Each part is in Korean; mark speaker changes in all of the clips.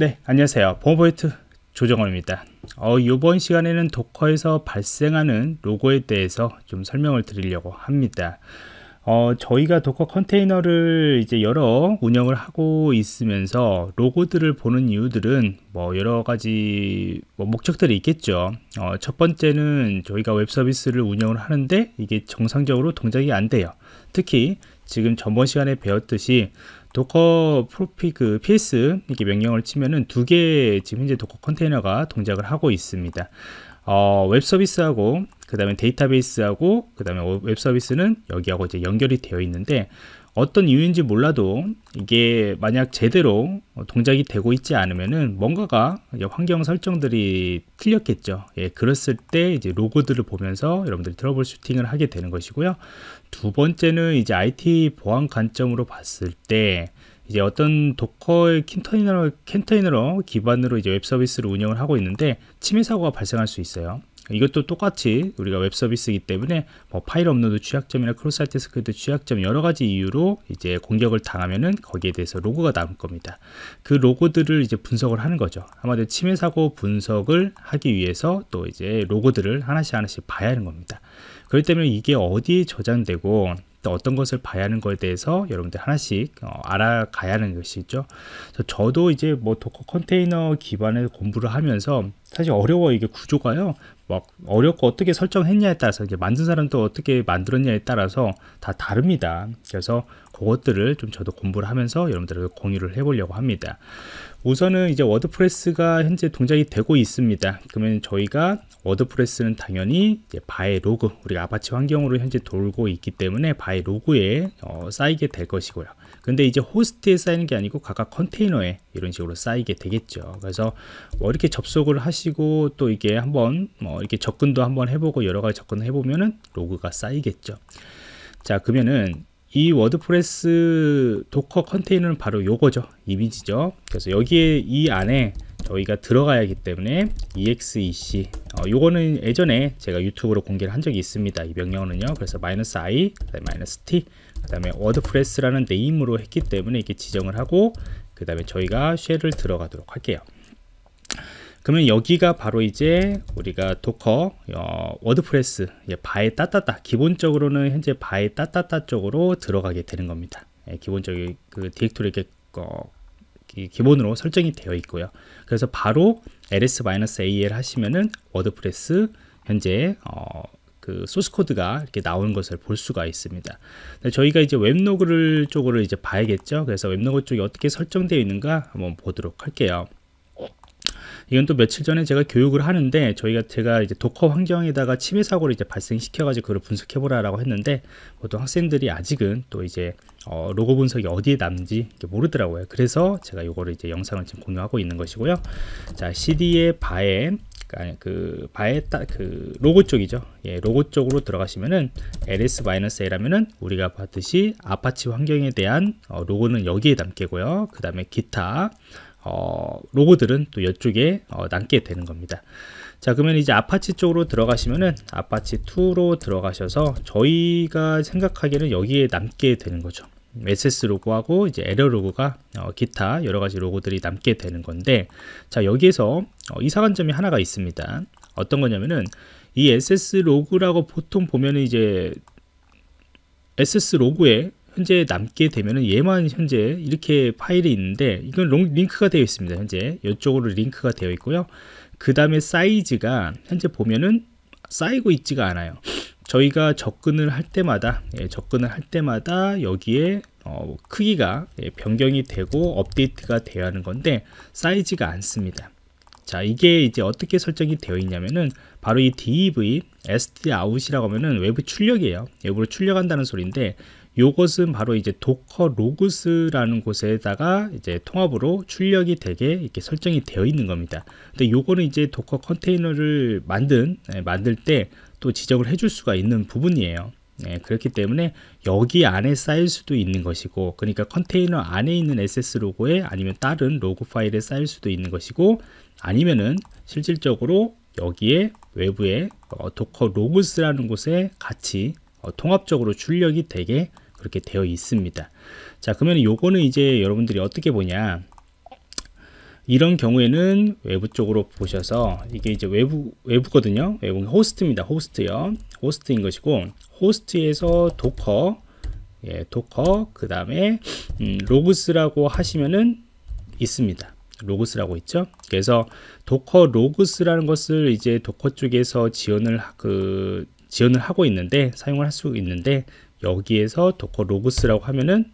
Speaker 1: 네, 안녕하세요. 보안포인트 조정원입니다. 어, 이번 시간에는 도커에서 발생하는 로그에 대해서 좀 설명을 드리려고 합니다. 어, 저희가 도커 컨테이너를 이제 여러 운영을 하고 있으면서 로그들을 보는 이유들은 뭐 여러 가지 뭐 목적들이 있겠죠. 어, 첫 번째는 저희가 웹 서비스를 운영을 하는데 이게 정상적으로 동작이 안 돼요. 특히 지금 전번 시간에 배웠듯이 도커 프로피 그 ps 이렇게 명령을 치면은 두 개 지금 현재 도커 컨테이너가 동작을 하고 있습니다. 어, 웹 서비스하고 그 다음에 데이터베이스하고 그 다음에 웹 서비스는 여기하고 이제 연결이 되어 있는데 어떤 이유인지 몰라도 이게 만약 제대로 동작이 되고 있지 않으면은 뭔가가 환경 설정들이 틀렸겠죠. 예, 그랬을 때 이제 로그들을 보면서 여러분들이 troubleshooting을 하게 되는 것이고요. 두 번째는 이제 IT 보안 관점으로 봤을 때 이제 어떤 도커의 컨테이너로 기반으로 이제 웹 서비스를 운영을 하고 있는데 침해 사고가 발생할 수 있어요. 이것도 똑같이 우리가 웹 서비스이기 때문에 뭐 파일 업로드 취약점이나 cross site script 취약점 여러 가지 이유로 이제 공격을 당하면은 거기에 대해서 로그가 나올 겁니다. 그 로그들을 이제 분석을 하는 거죠. 아마도 침해 사고 분석을 하기 위해서 또 이제 로그들을 하나씩 하나씩 봐야 하는 겁니다. 그렇기 때문에 이게 어디에 저장되고 또 어떤 것을 봐야 하는 것에 대해서 여러분들 하나씩 어, 알아가야 하는 것이죠. 저도 이제 뭐 도커 컨테이너 기반의 공부를 하면서 사실 어려워 이게 구조가요. 막 어렵고 어떻게 설정했냐에 따라서 이제 만든 사람도 어떻게 만들었냐에 따라서 다 다릅니다. 그래서 그것들을 좀 저도 공부를 하면서 여러분들과 공유를 해보려고 합니다. 우선은 이제 워드프레스가 현재 동작이 되고 있습니다. 그러면 저희가 워드프레스는 당연히 var의 log, 우리가 아파치 환경으로 현재 돌고 있기 때문에 var의 log에 어, 쌓이게 될 것이고요. 근데 이제 호스트에 쌓이는 게 아니고 각각 컨테이너에 이런 식으로 쌓이게 되겠죠. 그래서 뭐 이렇게 접속을 하시고 또 이게 한번 뭐 이렇게 접근도 한번 해보고 여러 가지 접근을 해보면은 로그가 쌓이겠죠. 자, 그러면은 이 워드프레스 도커 컨테이너는 바로 요거죠. 이미지죠. 그래서 여기에 이 안에 저희가 들어가야 하기 때문에 exec 어, 요거는 예전에 제가 유튜브로 공개를 한 적이 있습니다. 이 명령어는요. 그래서 마이너스 i, 마이너스 t, 그 다음에 워드프레스라는 name으로 했기 때문에 이렇게 지정을 하고 그 다음에 저희가 쉘을 들어가도록 할게요. 그러면 여기가 바로 이제 우리가 도커 어, 워드프레스 예, var에 따따따 기본적으로는 현재 var에 따따따 쪽으로 들어가게 되는 겁니다. 예, 기본적인 그 디렉토리 어, 기본으로 설정이 되어 있고요. 그래서 바로 ls-al 하시면은 워드프레스 현재 어, 그 소스 코드가 이렇게 나오는 것을 볼 수가 있습니다. 저희가 이제 웹로그를 쪽으로 이제 봐야겠죠. 그래서 웹로그 쪽이 어떻게 설정되어 있는가 한번 보도록 할게요. 이건 또 며칠 전에 제가 교육을 하는데 저희가 제가 이제 도커 환경에다가 침해 사고를 이제 발생시켜 가지고 그걸 분석해 보라라고 했는데 보통 학생들이 아직은 또 이제 어, 로그 분석이 어디에 남는지 모르더라고요. 그래서 제가 이거를 이제 영상을 지금 공유하고 있는 것이고요. 자, cd의 var에 그 var에 따그 로그 쪽이죠. 예, 로그 쪽으로 들어가시면은 ls-al 하면은 우리가 봤듯이 아파치 환경에 대한 어, 로그는 여기에 남게고요. 그 다음에 기타 어, 로그들은 또 이쪽에 어, 남게 되는 겁니다. 자 그러면 이제 아파치 쪽으로 들어가시면은 아파치 2로 들어가셔서 저희가 생각하기에는 여기에 남게 되는 거죠. access 로그하고 이제 에러 로고가 어, 기타 여러 가지 로그들이 남게 되는 건데 자 여기에서 어, 이상한 점이 하나가 있습니다. 어떤 거냐면은 이 access 로그라고 보통 보면은 이제 access 로그에 현재 남게 되면은 얘만 현재 이렇게 파일이 있는데 이건 링크가 되어 있습니다. 현재 이쪽으로 링크가 되어 있고요. 그 다음에 사이즈가 현재 보면은 쌓이고 있지가 않아요. 저희가 접근을 할 때마다 예, 접근을 할 때마다 여기에 어, 크기가 예, 변경이 되고 업데이트가 되어야 하는 건데 쌓이지가 않습니다. 자 이게 이제 어떻게 설정이 되어 있냐면은 바로 이 dev stdout이라고 하면은 외부 출력이에요 외부로 출력한다는 소리인데 요것은 바로 이제 docker logs라는 곳에다가 이제 통합으로 출력이 되게 이렇게 설정이 되어 있는 겁니다. 근데 요거는 이제 도커 컨테이너를 만든 예, 만들 때 또 지정을 해줄 수가 있는 부분이에요. 네, 그렇기 때문에 여기 안에 쌓일 수도 있는 것이고 그러니까 컨테이너 안에 있는 access 로그에 아니면 다른 로그 파일에 쌓일 수도 있는 것이고 아니면은 실질적으로 여기에 외부에 어, docker logs라는 곳에 같이 어, 통합적으로 출력이 되게 그렇게 되어 있습니다. 자, 그러면 요거는 이제 여러분들이 어떻게 보냐? 이런 경우에는 외부 쪽으로 보셔서 이게 이제 외부 외부거든요. 외부 호스트입니다. 호스트요. 호스트인 것이고 호스트에서 docker 예, docker 그 다음에 음, logs라고 하시면은 있습니다. logs라고 있죠. 그래서 docker logs라는 것을 이제 도커 쪽에서 지원을 그 지원을 하고 있는데 사용을 할 수 있는데 여기에서 docker logs라고 하면은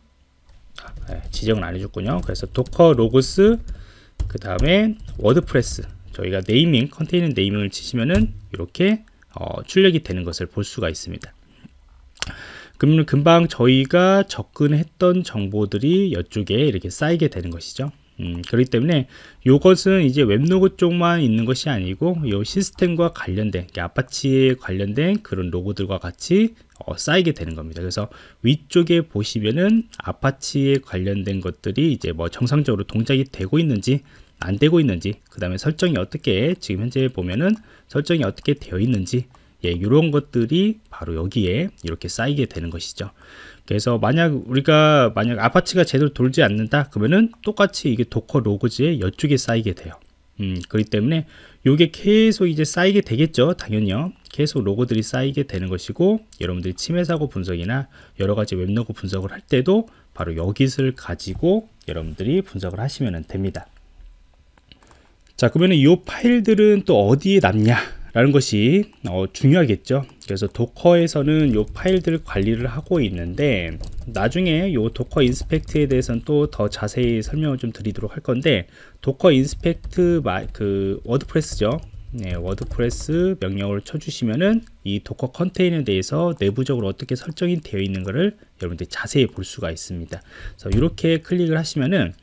Speaker 1: 아, 네, 지정을 안 해줬군요. 그래서 docker logs 그 다음에 워드프레스 저희가 네이밍 컨테이너 네이밍을 치시면은 이렇게 어, 출력이 되는 것을 볼 수가 있습니다. 그러면 금방 저희가 접근했던 정보들이 이쪽에 이렇게 쌓이게 되는 것이죠. 음, 그렇기 때문에 이것은 이제 웹로그 쪽만 있는 것이 아니고 이 시스템과 관련된 아파치에 관련된 그런 로고들과 같이 어, 쌓이게 되는 겁니다. 그래서 위쪽에 보시면은 아파치에 관련된 것들이 이제 뭐 정상적으로 동작이 되고 있는지 안 되고 있는지 그 다음에 설정이 어떻게 지금 현재 보면은 설정이 어떻게 되어 있는지 예, 이런 것들이 바로 여기에 이렇게 쌓이게 되는 것이죠. 그래서 만약 우리가 만약 아파치가 제대로 돌지 않는다 그러면은 똑같이 이게 docker logs에 이쪽에 쌓이게 돼요. 음, 그렇기 때문에 이게 계속 이제 쌓이게 되겠죠. 당연히요. 계속 로그들이 쌓이게 되는 것이고 여러분들이 침해 사고 분석이나 여러 가지 웹로그 분석을 할 때도 바로 여기를 가지고 여러분들이 분석을 하시면 됩니다. 자, 그러면 이 파일들은 또 어디에 남냐? 라는 것이 어, 중요하겠죠 그래서 도커에서는 이 파일들 관리를 하고 있는데 나중에 이 docker inspect에 대해서는 또 더 자세히 설명을 좀 드리도록 할 건데 docker inspect 그 워드프레스죠 네, 워드프레스 명령을 쳐주시면은 이 도커 컨테이너에 대해서 내부적으로 어떻게 설정이 되어 있는 것을 여러분들이 자세히 볼 수가 있습니다. 그래서 이렇게 클릭을 하시면은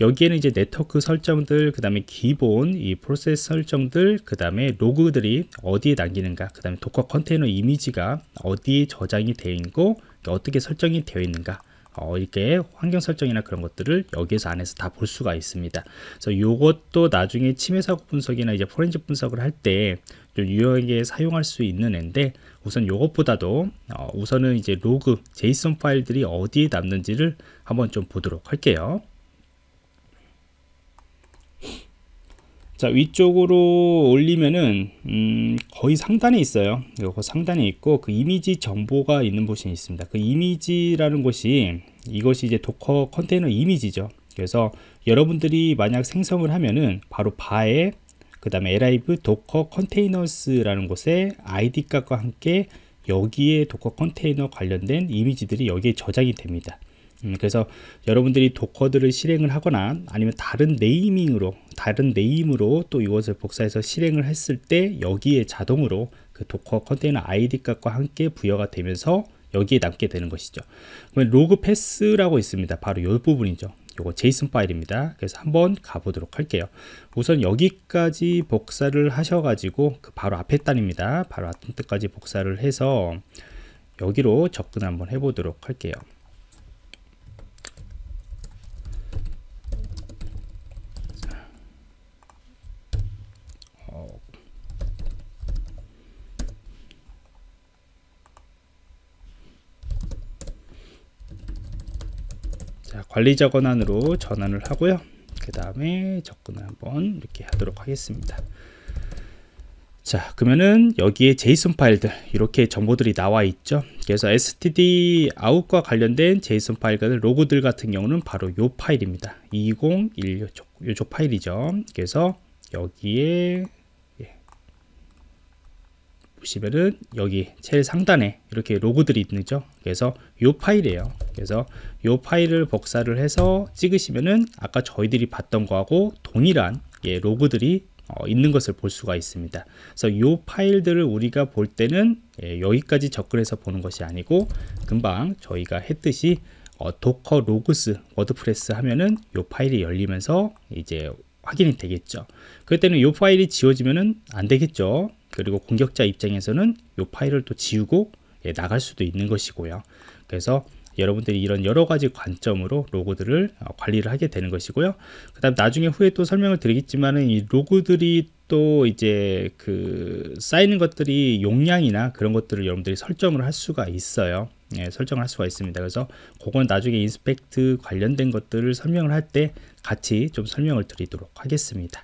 Speaker 1: 여기에는 이제 네트워크 설정들, 그 다음에 기본 이 프로세스 설정들, 그 다음에 로그들이 어디에 남기는가, 그 다음에 도커 컨테이너 이미지가 어디에 저장이 되어 있고 어떻게 설정이 되어 있는가, 어, 이렇게 환경 설정이나 그런 것들을 여기에서 안에서 다 볼 수가 있습니다. 그래서 이것도 나중에 침해 사고 분석이나 이제 포렌식 분석을 할 때 좀 유용하게 사용할 수 있는 앤데 우선 이것보다도 어, 우선은 이제 로그, JSON 파일들이 어디에 남는지를 한번 좀 보도록 할게요. 자 위쪽으로 올리면은 음, 거의 상단에 있어요. 그 상단에 있고 그 이미지 정보가 있는 곳이 있습니다. 그 이미지라는 곳이 이것이 이제 도커 컨테이너 이미지죠. 그래서 여러분들이 만약 생성을 하면은 바로 바에 그 다음에 lib docker containers 라는 곳에 id 값과 함께 여기에 Docker 컨테이너 관련된 이미지들이 여기에 저장이 됩니다 음, 그래서 여러분들이 Docker들을 실행을 하거나 아니면 다른 naming으로 다른 name으로 또 이것을 복사해서 실행을 했을 때 여기에 자동으로 그 Docker 컨테이너 아이디 값과 함께 부여가 되면서 여기에 남게 되는 것이죠. 그러면 log path라고 있습니다. 바로 이 부분이죠. 이거 JSON 파일입니다. 그래서 한번 가보도록 할게요. 우선 여기까지 복사를 하셔가지고 그 바로 앞에 단입니다. 바로 앞에 단까지 복사를 해서 여기로 접근 한번 해보도록 할게요. 자, 관리자 권한으로 전환을 하고요. 그 다음에 접근을 한번 이렇게 하도록 하겠습니다. 자 그러면은 여기에 제이슨 파일들 이렇게 정보들이 나와 있죠 그래서 std out과 관련된 제이슨 파일들 로그들 같은 경우는 바로 요 파일입니다 2016 요쪽, 요쪽 파일이죠 그래서 여기에 보시면은 여기 제일 상단에 이렇게 로고들이 있죠? 그래서 이 파일이에요. 그래서 이 파일을 복사를 해서 찍으시면은 아까 저희들이 봤던 거하고 동일한 예, 로고들이 어, 있는 것을 볼 수가 있습니다. 그래서 이 파일들을 우리가 볼 때는 예, 여기까지 접근해서 보는 것이 아니고 금방 저희가 했듯이 어, docker logs wordpress 하면은 이 파일이 열리면서 이제 확인이 되겠죠. 그럴 때는 이 파일이 지워지면은 안 되겠죠 그리고 공격자 입장에서는 이 파일을 또 지우고 예, 나갈 수도 있는 것이고요. 그래서 여러분들이 이런 여러 가지 관점으로 log들을 어, 관리를 하게 되는 것이고요. 그 다음 나중에 후에 또 설명을 드리겠지만은 이 로고들이 또 이제 그 쌓이는 것들이 용량이나 그런 것들을 여러분들이 설정을 할 수가 있어요. 예, 설정할 수가 있습니다. 그래서 그건 나중에 인스펙트 관련된 것들을 설명을 할 때 같이 좀 설명을 드리도록 하겠습니다.